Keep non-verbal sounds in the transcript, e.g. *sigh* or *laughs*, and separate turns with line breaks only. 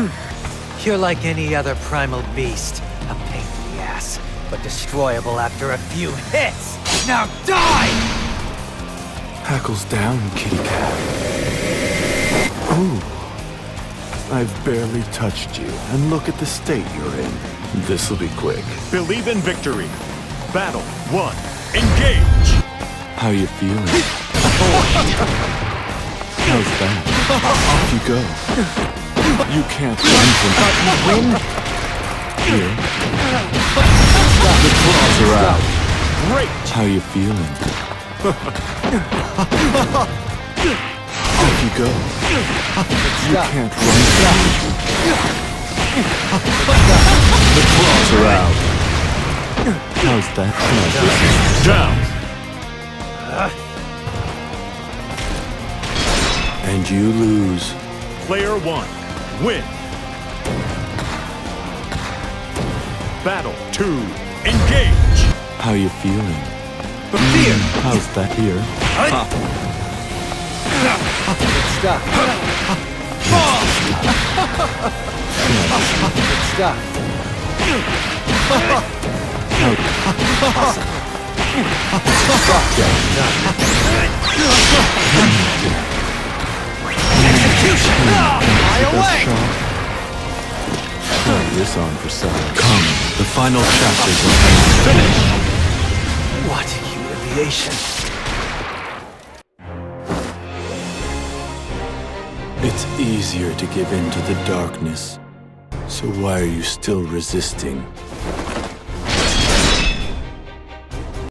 Hmm. You're like any other primal beast. A pain in the ass, but destroyable after a few hits! Now die!
Hackles down, kitty cat. Ooh. I've barely touched you, and look at the state you're in. This'll be quick.
Believe in victory. Battle one. Engage!
How you feeling? *laughs* How's that? Off you go. You can't run from
Win?
here. The claws are out.
Great!
How you feeling? Off you go. You can't run from The claws are out. How's that?
Down!
And you lose.
Player one. Win! Battle two. Engage!
How you feeling?
Fear!
Mm, how's that here?
Stop. Stop. Execution!
This on for size. Come, the final chapters of Finish!
What humiliation!
It's easier to give in to the darkness. So why are you still resisting?